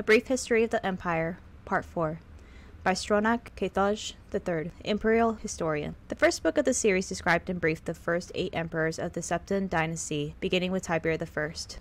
A Brief History of the Empire, Part 4, by Stronach k'Thojj III, Imperial Historian. The first book of the series described in brief the first eight emperors of the Septim dynasty, beginning with Tiber I.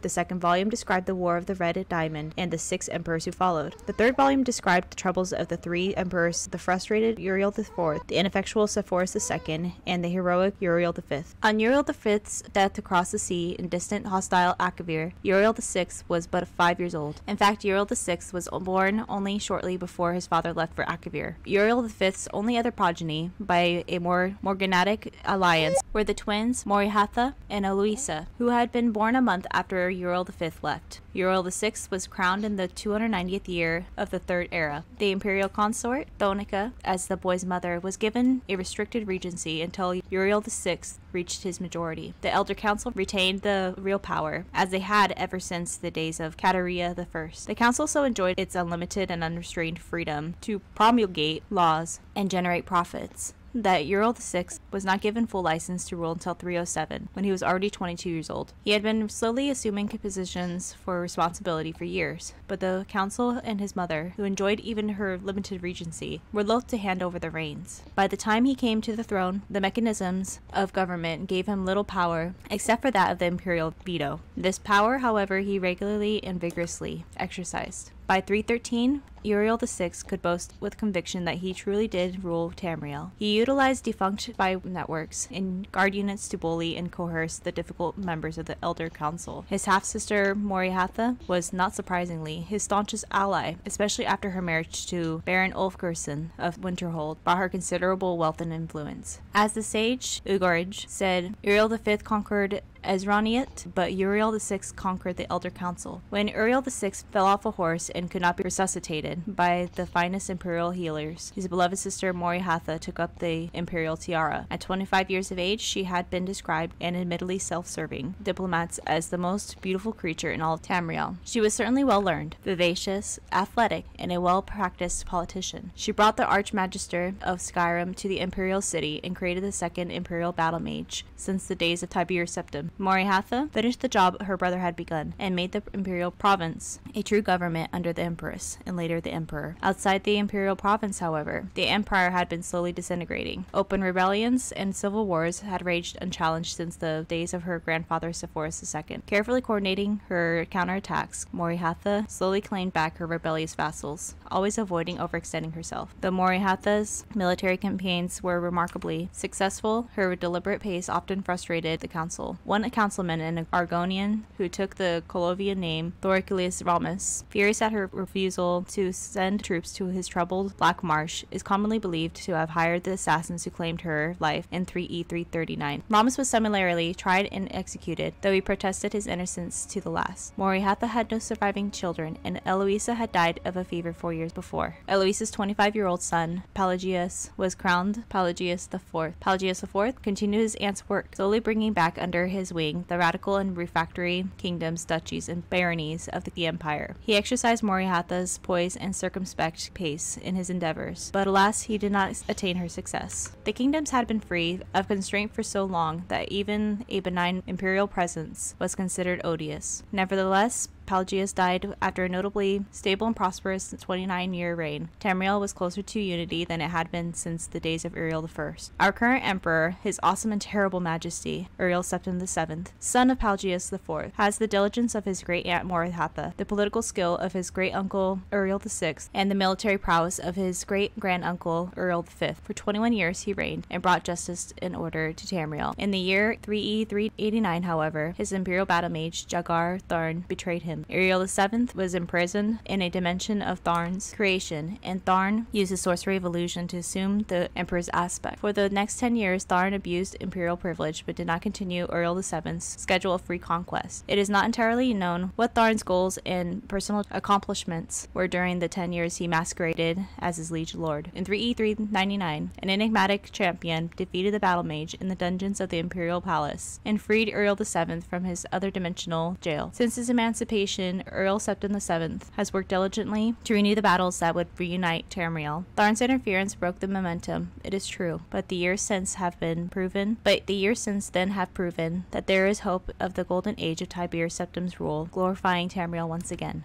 The second volume described the War of the Red Diamond and the six emperors who followed. The third volume described the troubles of the three emperors, the frustrated Uriel IV, the ineffectual Cephorus II, and the heroic Uriel V. On Uriel V's death across the sea in distant hostile Akavir, Uriel VI was but five years old. In fact, Uriel VI was born only shortly before his father left for Akavir. Uriel V's only other progeny by a more morganatic alliance were the twins Morihatha and Eloisa, who had been born a month after Uriel V left. Uriel VI was crowned in the 290th year of the Third Era. The imperial consort, Thonica, as the boy's mother, was given a restricted regency until Uriel VI reached his majority. The Elder Council retained the real power, as they had ever since the days of Katariah I. The council so enjoyed its unlimited and unrestrained freedom to promulgate laws and generate profits that Uriel VI was not given full license to rule until 307, when he was already 22 years old. He had been slowly assuming positions for responsibility for years, but the council and his mother, who enjoyed even her limited regency, were loath to hand over the reins. By the time he came to the throne, the mechanisms of government gave him little power, except for that of the imperial veto. This power, however, he regularly and vigorously exercised. By 313, Uriel VI could boast with conviction that he truly did rule Tamriel. He utilized defunct spy networks and guard units to bully and coerce the difficult members of the Elder Council. His half-sister Morihatha was, not surprisingly, his staunchest ally, especially after her marriage to Baron Ulfgerson of Winterhold brought her considerable wealth and influence. As the sage Ugorj said, Uriel V conquered Esroniet, but Uriel VI conquered the Elder Council. When Uriel VI fell off a horse and could not be resuscitated by the finest imperial healers, his beloved sister Morihatha took up the imperial tiara. At 25 years of age, she had been described, and admittedly self-serving, diplomats as the most beautiful creature in all of Tamriel. She was certainly well learned, vivacious, athletic, and a well-practiced politician. She brought the Archmagister of Skyrim to the imperial city and created the second imperial battle mage since the days of Tiberius Septim. Morihatha finished the job her brother had begun and made the imperial province a true government under the empress and later the emperor. Outside the imperial province, however, the empire had been slowly disintegrating. Open rebellions and civil wars had raged unchallenged since the days of her grandfather Cephorus II. Carefully coordinating her counterattacks, Morihatha slowly claimed back her rebellious vassals, always avoiding overextending herself. The Morihatha's military campaigns were remarkably successful. Her deliberate pace often frustrated the council. One councilman, and an Argonian who took the Colovian name Thoriclius Ramus, furious at her refusal to send troops to his troubled Black Marsh, is commonly believed to have hired the assassins who claimed her life in 3E 339. Ramus was similarly tried and executed, though he protested his innocence to the last. Morihatha had no surviving children, and Eloisa had died of a fever four years before. Eloisa's 25-year-old son, Pelagius, was crowned Pelagius IV. Pelagius IV continued his aunt's work, slowly bringing back under his wing the radical and refractory kingdoms, duchies, and baronies of the empire. He exercised Morihatha's poise and circumspect pace in his endeavors, but alas, he did not attain her success. The kingdoms had been free of constraint for so long that even a benign imperial presence was considered odious. Nevertheless, Pelagius died after a notably stable and prosperous 29 year reign. Tamriel was closer to unity than it had been since the days of Uriel I. Our current emperor, his awesome and terrible majesty, Uriel Septim VII, son of Pelagius IV, has the diligence of his great aunt Morihatha, the political skill of his great uncle Uriel VI, and the military prowess of his great grand uncle Uriel V. For 21 years he reigned and brought justice and order to Tamriel. In the year 3E 389, however, his imperial battle mage Jagar Tharn betrayed him. Uriel VII was imprisoned in a dimension of Tharn's creation, and Tharn used his sorcery of illusion to assume the emperor's aspect. For the next 10 years, Tharn abused imperial privilege but did not continue Uriel VII's schedule of free conquest. It is not entirely known what Tharn's goals and personal accomplishments were during the 10 years he masqueraded as his liege lord. In 3E 399, an enigmatic champion defeated the battle mage in the dungeons of the imperial palace and freed Uriel VII from his other dimensional jail. Since his emancipation, Earl Septim VII has worked diligently to renew the battles that would reunite Tamriel. Tharn's interference broke the momentum, it is true, but the years since have been proven, but the years since then have proven that there is hope of the golden age of Tiberius Septim's rule, glorifying Tamriel once again.